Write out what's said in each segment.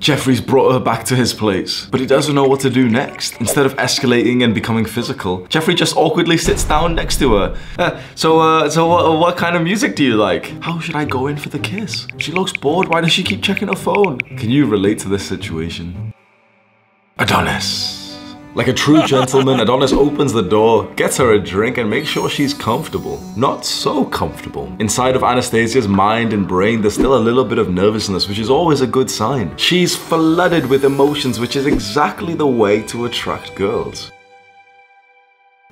Jeffrey's brought her back to his place, but he doesn't know what to do next. Instead of escalating and becoming physical, Jeffrey just awkwardly sits down next to her. Uh, so, uh, so what, what kind of music do you like? How should I go in for the kiss? She looks bored. Why does she keep checking her phone? Can you relate to this situation? Adonis. Like a true gentleman, Adonis opens the door, gets her a drink, and makes sure she's comfortable. Not so comfortable. Inside of Anastasia's mind and brain, there's still a little bit of nervousness, which is always a good sign. She's flooded with emotions, which is exactly the way to attract girls.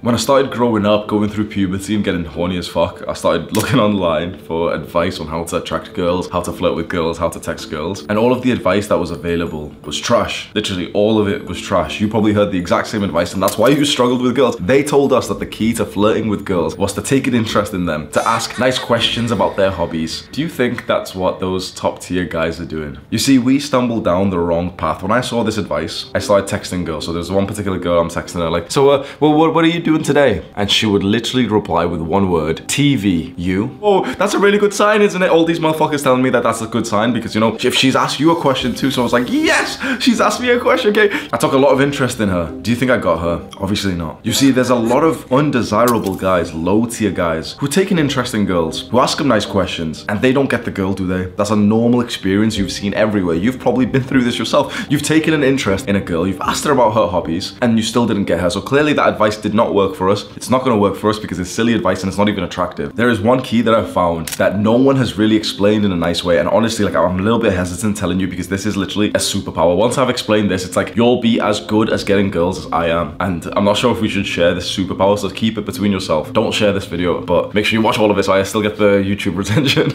When I started growing up, going through puberty and getting horny as fuck, I started looking online for advice on how to attract girls, how to flirt with girls, how to text girls. And all of the advice that was available was trash. Literally all of it was trash. You probably heard the exact same advice and that's why you struggled with girls. They told us that the key to flirting with girls was to take an interest in them, to ask nice questions about their hobbies. Do you think that's what those top tier guys are doing? You see, we stumbled down the wrong path. When I saw this advice, I started texting girls. So there's one particular girl I'm texting her like, so uh, well, what, what are you doing today? And she would literally reply with one word, TV, you. Oh, that's a really good sign, isn't it? All these motherfuckers telling me that that's a good sign because, you know, if she's asked you a question too, so I was like, yes, she's asked me a question, okay? I took a lot of interest in her. Do you think I got her? Obviously not. You see, there's a lot of undesirable guys, low tier guys, who take an interest in girls, who ask them nice questions, and they don't get the girl, do they? That's a normal experience you've seen everywhere. You've probably been through this yourself. You've taken an interest in a girl, you've asked her about her hobbies, and you still didn't get her. So clearly that advice did not work for us. It's not gonna work for us because it's silly advice and it's not even attractive. There is one key that I've found that no one has really explained in a nice way. And honestly, like I'm a little bit hesitant telling you because this is literally a superpower. Once I've explained this, it's like you'll be as good as getting girls as I am. And I'm not sure if we should share this superpower, so keep it between yourself. Don't share this video, but make sure you watch all of it so I still get the YouTube retention.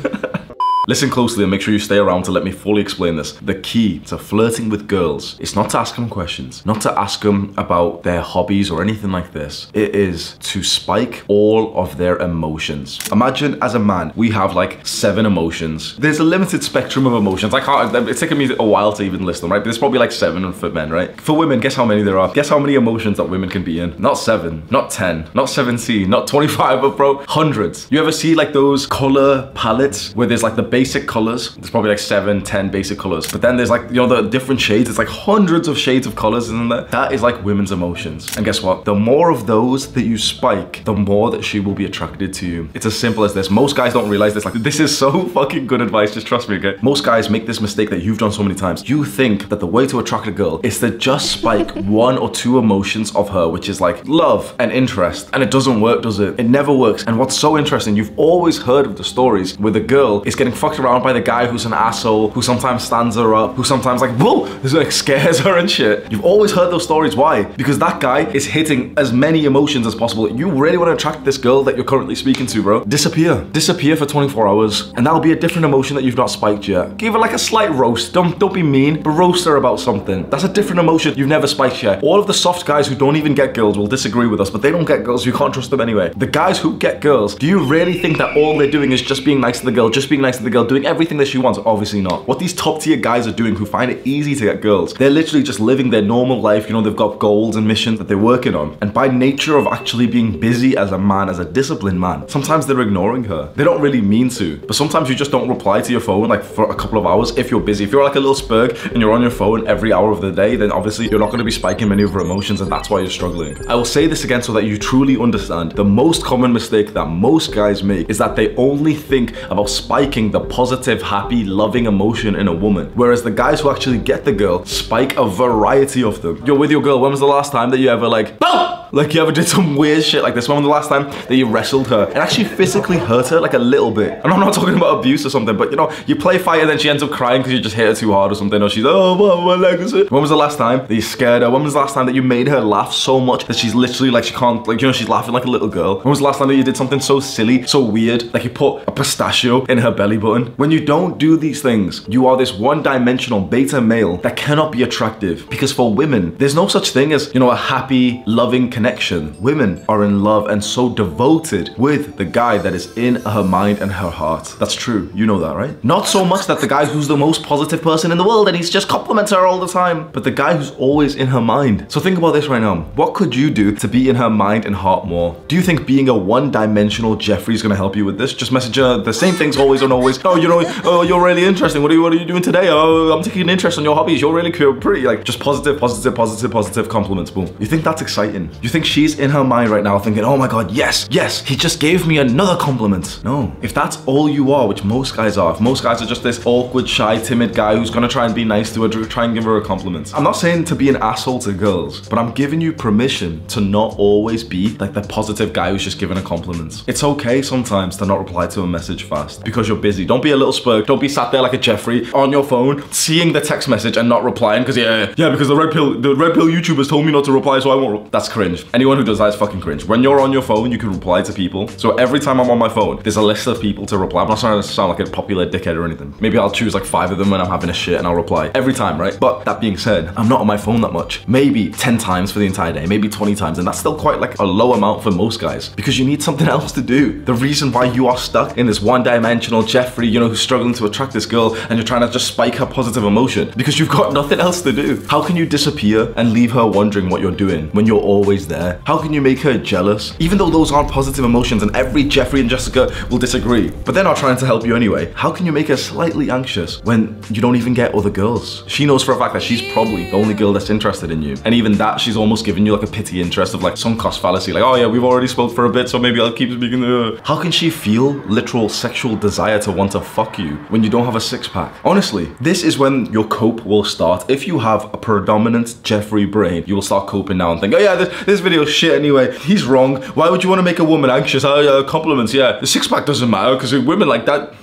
Listen closely and make sure you stay around to let me fully explain this. The key to flirting with girls is not to ask them questions, not to ask them about their hobbies or anything like this. It is to spike all of their emotions. Imagine as a man, we have like seven emotions. There's a limited spectrum of emotions. I can't, it's taken me a while to even list them, right? But there's probably like seven for men, right? For women, guess how many there are? Guess how many emotions that women can be in? Not seven, not 10, not 17, not 25, but bro, hundreds. You ever see like those color palettes where there's like the basic colors. There's probably like seven, ten basic colors. But then there's like, you know, the different shades. It's like hundreds of shades of colors, isn't there? That is like women's emotions. And guess what? The more of those that you spike, the more that she will be attracted to you. It's as simple as this. Most guys don't realize this. Like, this is so fucking good advice. Just trust me, okay? Most guys make this mistake that you've done so many times. You think that the way to attract a girl is to just spike one or two emotions of her, which is like love and interest. And it doesn't work, does it? It never works. And what's so interesting, you've always heard of the stories where the girl is getting fucked around by the guy who's an asshole, who sometimes stands her up, who sometimes like, whoa, this like scares her and shit. You've always heard those stories. Why? Because that guy is hitting as many emotions as possible. You really want to attract this girl that you're currently speaking to, bro. Disappear. Disappear for 24 hours. And that'll be a different emotion that you've not spiked yet. Give her like a slight roast. Don't, don't be mean, but roast her about something. That's a different emotion you've never spiked yet. All of the soft guys who don't even get girls will disagree with us, but they don't get girls. You can't trust them anyway. The guys who get girls, do you really think that all they're doing is just being nice to the girl, just being nice to the girl, doing everything that she wants? Obviously not. What these top tier guys are doing who find it easy to get girls, they're literally just living their normal life. You know, they've got goals and missions that they're working on. And by nature of actually being busy as a man, as a disciplined man, sometimes they're ignoring her. They don't really mean to, but sometimes you just don't reply to your phone like for a couple of hours if you're busy. If you're like a little spurg and you're on your phone every hour of the day, then obviously you're not going to be spiking many of her emotions and that's why you're struggling. I will say this again so that you truly understand. The most common mistake that most guys make is that they only think about spiking the positive, happy, loving emotion in a woman. Whereas the guys who actually get the girl spike a variety of them. You're with your girl, when was the last time that you ever like, BOOM! Like you ever did some weird shit like this? Was the last time that you wrestled her and actually physically hurt her like a little bit? And I'm not talking about abuse or something, but you know, you play fight and then she ends up crying because you just hit her too hard or something, or she's, oh, my, leg is it. When was the last time that you scared her? When was the last time that you made her laugh so much that she's literally like, she can't, like, you know, she's laughing like a little girl? When was the last time that you did something so silly, so weird, like you put a pistachio in her belly button? When you don't do these things, you are this one dimensional beta male that cannot be attractive because for women, there's no such thing as, you know, a happy, loving, connection. Women are in love and so devoted with the guy that is in her mind and her heart. That's true. You know that, right? Not so much that the guy who's the most positive person in the world and he's just compliments her all the time, but the guy who's always in her mind. So think about this right now. What could you do to be in her mind and heart more? Do you think being a one-dimensional Jeffrey is gonna help you with this? Just message her the same things always and always. Oh, you know, oh, you're really interesting. What are you, what are you doing today? Oh, I'm taking an interest in your hobbies. You're really cool, pretty. Like just positive, positive, positive, positive compliments. Boom. You think that's exciting? You think she's in her mind right now thinking, oh my God, yes, yes, he just gave me another compliment. No, if that's all you are, which most guys are, if most guys are just this awkward, shy, timid guy who's gonna try and be nice to her, try and give her a compliment. I'm not saying to be an asshole to girls, but I'm giving you permission to not always be like the positive guy who's just giving a compliment. It's okay sometimes to not reply to a message fast because you're busy. Don't be a little spurg. Don't be sat there like a Jeffrey on your phone, seeing the text message and not replying because yeah, yeah, because the red pill, the red pill YouTubers told me not to reply, so I won't. That's Anyone who does that is fucking cringe. When you're on your phone, you can reply to people. So every time I'm on my phone, there's a list of people to reply. I'm not trying to sound like a popular dickhead or anything. Maybe I'll choose like five of them when I'm having a shit and I'll reply every time, right? But that being said, I'm not on my phone that much. Maybe 10 times for the entire day, maybe 20 times. And that's still quite like a low amount for most guys because you need something else to do. The reason why you are stuck in this one dimensional Jeffrey, you know, who's struggling to attract this girl and you're trying to just spike her positive emotion because you've got nothing else to do. How can you disappear and leave her wondering what you're doing when you're always there? How can you make her jealous? Even though those aren't positive emotions and every Jeffrey and Jessica will disagree, but they're not trying to help you anyway. How can you make her slightly anxious when you don't even get other girls? She knows for a fact that she's probably the only girl that's interested in you. And even that, she's almost giving you like a pity interest of like sunk cost fallacy. Like, oh yeah, we've already spoke for a bit, so maybe I'll keep speaking to her. How can she feel literal sexual desire to want to fuck you when you don't have a six pack? Honestly, this is when your cope will start. If you have a predominant Jeffrey brain, you will start coping now and think, oh yeah, this, this video's shit anyway. He's wrong. Why would you want to make a woman anxious? Yeah, uh, compliments, yeah. The six pack doesn't matter because women like that,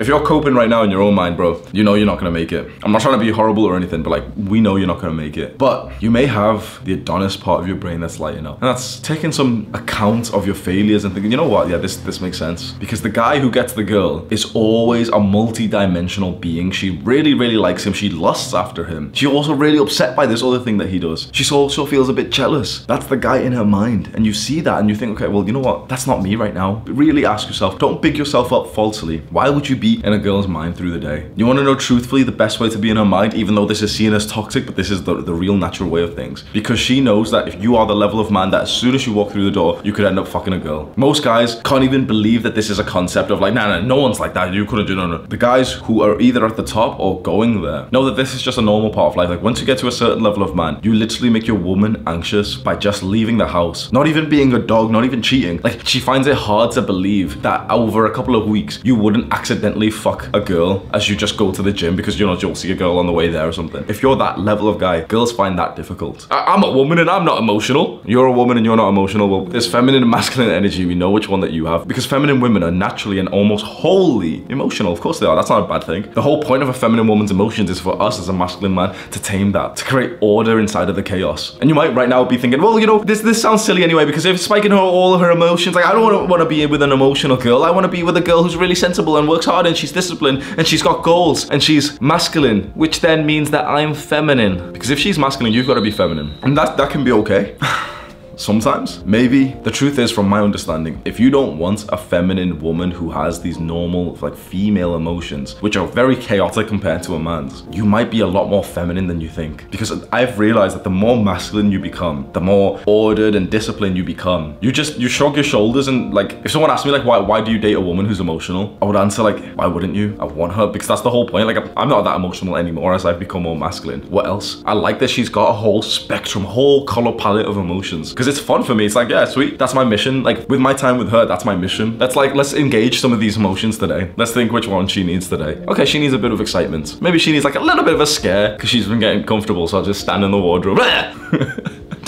if you're coping right now in your own mind, bro, you know you're not gonna make it. I'm not trying to be horrible or anything, but like, we know you're not gonna make it. But you may have the Adonis part of your brain that's lighting up. And that's taking some account of your failures and thinking, you know what, yeah, this, this makes sense. Because the guy who gets the girl is always a multi-dimensional being. She really, really likes him. She lusts after him. She's also really upset by this other thing that he does. She also feels a bit jealous. That's the guy in her mind. And you see that and you think, okay, well, you know what? That's not me right now. But really ask yourself, don't big yourself up falsely. Why would you be in a girl's mind through the day. You want to know truthfully the best way to be in her mind, even though this is seen as toxic, but this is the, the real natural way of things. Because she knows that if you are the level of man that as soon as you walk through the door, you could end up fucking a girl. Most guys can't even believe that this is a concept of like, nah, nah, no one's like that. You couldn't do no, no. The guys who are either at the top or going there know that this is just a normal part of life. Like once you get to a certain level of man, you literally make your woman anxious by just leaving the house. Not even being a dog, not even cheating. Like she finds it hard to believe that over a couple of weeks, you wouldn't accidentally fuck a girl as you just go to the gym because you know you'll see a girl on the way there or something. If you're that level of guy, girls find that difficult. I am a woman and I'm not emotional. You're a woman and you're not emotional. Well, there's feminine and masculine energy. We know which one that you have because feminine women are naturally and almost wholly emotional. Of course they are. That's not a bad thing. The whole point of a feminine woman's emotions is for us as a masculine man to tame that, to create order inside of the chaos. And you might right now be thinking, well, you know, this this sounds silly anyway because if spiking her all of her emotions, like I don't want to be with an emotional girl. I want to be with a girl who's really sensible and works hard and she's disciplined and she's got goals and she's masculine, which then means that I'm feminine. Because if she's masculine, you've got to be feminine. And that, that can be okay. Sometimes, maybe. The truth is, from my understanding, if you don't want a feminine woman who has these normal, like female emotions, which are very chaotic compared to a man's, you might be a lot more feminine than you think. Because I've realized that the more masculine you become, the more ordered and disciplined you become. You just, you shrug your shoulders and like, if someone asked me like, why, why do you date a woman who's emotional? I would answer like, why wouldn't you? I want her because that's the whole point. Like, I'm not that emotional anymore as I've become more masculine. What else? I like that she's got a whole spectrum, whole color palette of emotions. Because it's fun for me. It's like, yeah, sweet. That's my mission. Like with my time with her, that's my mission. That's like, let's engage some of these emotions today. Let's think which one she needs today. Okay, she needs a bit of excitement. Maybe she needs like a little bit of a scare because she's been getting comfortable. So I'll just stand in the wardrobe.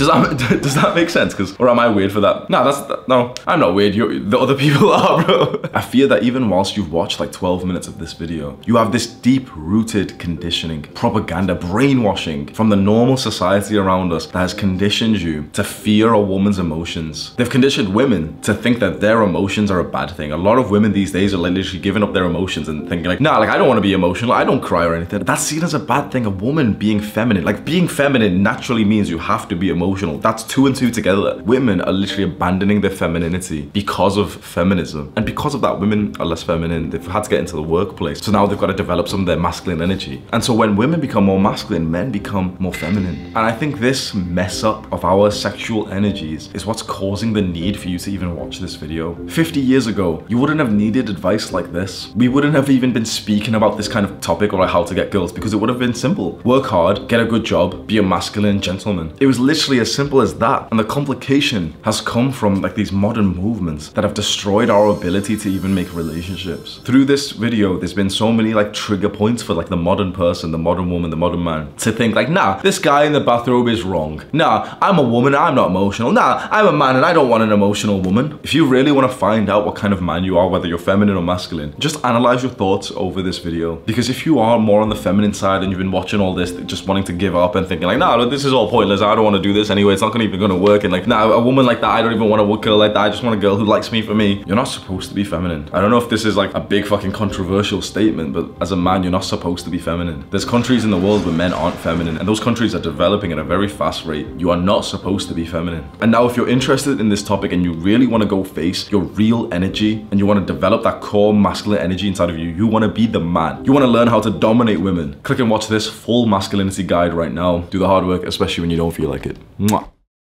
Does that does that make sense? Because or am I weird for that? No, that's no. I'm not weird. You the other people are, bro. I fear that even whilst you've watched like 12 minutes of this video, you have this deep-rooted conditioning, propaganda, brainwashing from the normal society around us that has conditioned you to fear a woman's emotions. They've conditioned women to think that their emotions are a bad thing. A lot of women these days are literally giving up their emotions and thinking like, nah, like I don't want to be emotional. I don't cry or anything. That's seen as a bad thing. A woman being feminine, like being feminine naturally means you have to be emotional emotional. That's two and two together. Women are literally abandoning their femininity because of feminism. And because of that, women are less feminine. They've had to get into the workplace. So now they've got to develop some of their masculine energy. And so when women become more masculine, men become more feminine. And I think this mess up of our sexual energies is what's causing the need for you to even watch this video. 50 years ago, you wouldn't have needed advice like this. We wouldn't have even been speaking about this kind of topic or how to get girls because it would have been simple. Work hard, get a good job, be a masculine gentleman. It was literally as simple as that. And the complication has come from like these modern movements that have destroyed our ability to even make relationships. Through this video, there's been so many like trigger points for like the modern person, the modern woman, the modern man to think like, nah, this guy in the bathrobe is wrong. Nah, I'm a woman, I'm not emotional. Nah, I'm a man and I don't want an emotional woman. If you really want to find out what kind of man you are, whether you're feminine or masculine, just analyze your thoughts over this video. Because if you are more on the feminine side and you've been watching all this, just wanting to give up and thinking like, nah, this is all pointless. I don't want to do this anyway. It's not gonna even gonna work. And like, nah, a woman like that, I don't even want a girl like that. I just want a girl who likes me for me. You're not supposed to be feminine. I don't know if this is like a big fucking controversial statement, but as a man, you're not supposed to be feminine. There's countries in the world where men aren't feminine, and those countries are developing at a very fast rate. You are not supposed to be feminine. And now, if you're interested in this topic and you really want to go face your real energy and you want to develop that core masculine energy inside of you, you want to be the man. You want to learn how to dominate women. Click and watch this full masculinity guide right now. Do the hard work, especially when you don't feel like it. Mwah.